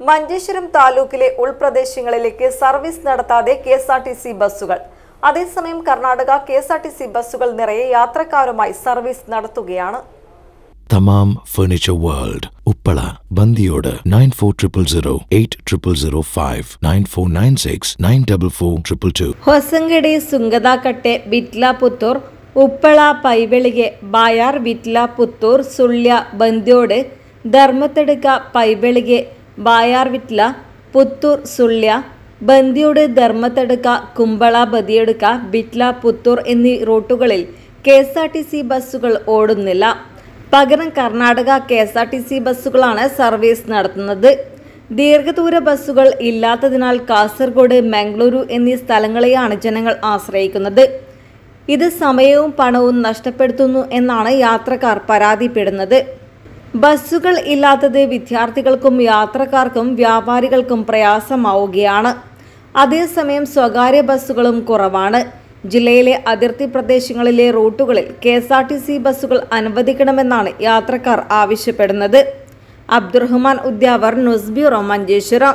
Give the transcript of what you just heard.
മഞ്ചേശ്വരം താലൂക്കിലെ ഉൾപ്രദേശങ്ങളിലേക്ക് സർവീസ് നടത്താതെ K S R T C ബസ്സുകൾ. അതേസമയം Karnataka K S R T C ബസ്സുകൾ നിറയെ യാത്രക്കാരുമായി സർവീസ് നടത്തുകയാണ്. തമാം furniture world Uppala Bandiyod nine four triple zero eight triple zero five nine four nine six nine double four triple two. Hosangadi സുങ്കതാക്കട്ടെ Vitla Puttur Uppala Paivalike Bayar Vitla Puttur Sullia Bandiyod Dharmathadka Paivalike Bayar Vitla Puttur Sullia Bandiyod Dharmathadka Kumbla Badiyadka Vitla Puttur എന്നീ റൂട്ടുകളിൽ K S R T C ബസ്സുകൾ ഓടുന്നില്ല. പകരം Karnataka K S R T C ബസ്സുകളാണ് service നടത്തുന്നത്. ദീർഘദൂര ബസ്സുകൾ ഇല്ലാത്തതിനാൽ കാസർഗോഡ് മംഗളൂരു എന്നീ സ്ഥലങ്ങളെയാണ് ജനങ്ങൾ ആശ്രയിക്കുന്നത്. ഇത് സമയവും പണവും നഷ്ടപ്പെടുത്തുന്നു എന്നാണ് യാത്രക്കാർ പരാതിപ്പെടുന്നത്. ബസ്സുകൾ ഇല്ലാത്തത് വിദ്യാർത്ഥികൾക്കും യാത്രക്കാർക്കും വ്യാപാരികൾക്കും പ്രയാസമാവുകയാണ്. അതേസമയം സ്വകാര്യ ബസ്സുകളും കുറവാണ്. ജില്ലയിലെ അതിർത്തി പ്രദേശങ്ങളിലെ റൂട്ടുകളിൽ K S R T C ബസ്സുകൾ അനുവദിക്കണമെന്നാണ് യാത്രക്കാർ ആവശ്യപ്പെടുന്നത്. Abdurahman Udyavar news bureau Manjeshwaram.